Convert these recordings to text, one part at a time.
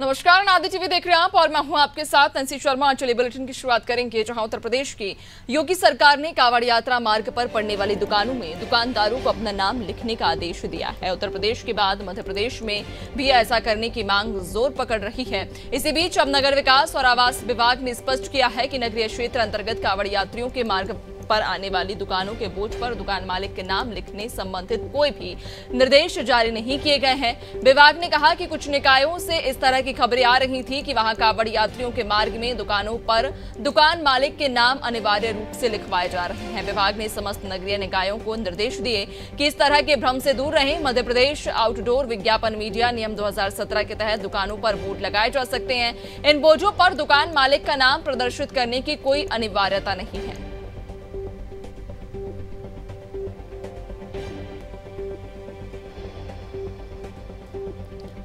नमस्कार नादी टीवी देख रहे हैं आप और मैं हूँ आपके साथ नंसी शर्मा। चलिए बुलेटिन की शुरुआत करेंगे, जहाँ उत्तर प्रदेश की योगी सरकार ने कावड़ यात्रा मार्ग पर पड़ने वाली दुकानों में दुकानदारों को अपना नाम लिखने का आदेश दिया है। उत्तर प्रदेश के बाद मध्य प्रदेश में भी ऐसा करने की मांग ज़ोर पकड़ रही है। इसी बीच अब नगर विकास और आवास विभाग ने स्पष्ट किया है कि नगरीय क्षेत्र अंतर्गत कावड़ यात्रियों के मार्ग पर आने वाली दुकानों के बोझ पर दुकान मालिक के नाम लिखने संबंधित कोई भी निर्देश जारी नहीं किए गए हैं। विभाग ने कहा कि कुछ निकायों से इस तरह की खबरें आ रही थी कि वहाँ कावड़ यात्रियों के मार्ग में दुकानों पर दुकान मालिक के नाम अनिवार्य रूप से लिखवाए जा रहे हैं। विभाग ने समस्त नगरीय निकायों को निर्देश दिए कि इस तरह के भ्रम से दूर रहें। मध्य प्रदेश आउटडोर विज्ञापन मीडिया नियम 2017 के तहत दुकानों पर बोर्ड लगाए जा सकते हैं। इन बोझों पर दुकान मालिक का नाम प्रदर्शित करने की कोई अनिवार्यता नहीं है।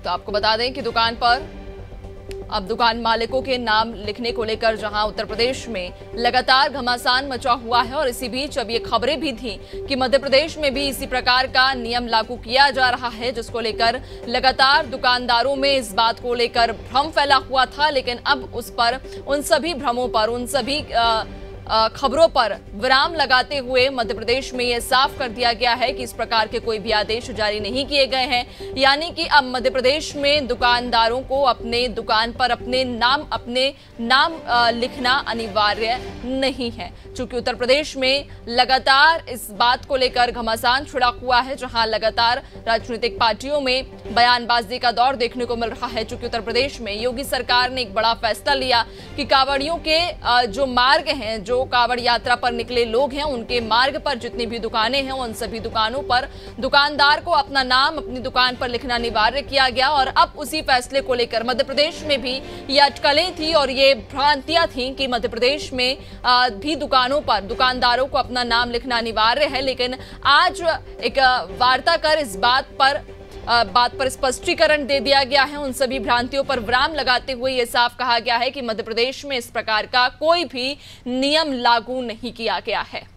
तो आपको बता दें कि दुकान पर अब दुकान मालिकों के नाम लिखने को लेकर जहाँ उत्तर प्रदेश में लगातार घमासान मचा हुआ है और इसी बीच अब ये खबरें भी थी कि मध्य प्रदेश में भी इसी प्रकार का नियम लागू किया जा रहा है जिसको लेकर लगातार दुकानदारों में इस बात को लेकर भ्रम फैला हुआ था। लेकिन अब उस पर उन सभी भ्रमों पर उन सभी आ, खबरों पर विराम लगाते हुए मध्य प्रदेश में यह साफ़ कर दिया गया है कि इस प्रकार के कोई भी आदेश जारी नहीं किए गए हैं। यानी कि अब मध्य प्रदेश में दुकानदारों को अपने दुकान पर अपने नाम अपने नाम लिखना अनिवार्य नहीं है। चूँकि उत्तर प्रदेश में लगातार इस बात को लेकर घमासान छुड़ा हुआ है, जहाँ लगातार राजनीतिक पार्टियों में बयानबाजी का दौर देखने को मिल रहा है। चूँकि उत्तर प्रदेश में योगी सरकार ने एक बड़ा फैसला लिया कि कावड़ियों के जो मार्ग हैं, जो जो कावड़ यात्रा पर निकले लोग हैं, उनके मार्ग पर जितनी भी दुकानें हैं, उन सभी दुकानों पर दुकानदार को अपना नाम, अपनी दुकान पर लिखना अनिवार्य किया गया और अब उसी फैसले को लेकर मध्य प्रदेश में भी ये अटकलें थी और ये भ्रांतियाँ थी कि मध्य प्रदेश में भी दुकानों पर दुकानदारों को अपना नाम लिखना अनिवार्य है। लेकिन आज एक वार्ता कर इस बात पर बात पर स्पष्टीकरण दे दिया गया है। उन सभी भ्रांतियों पर विराम लगाते हुए यह साफ़ कहा गया है कि मध्य प्रदेश में इस प्रकार का कोई भी नियम लागू नहीं किया गया है।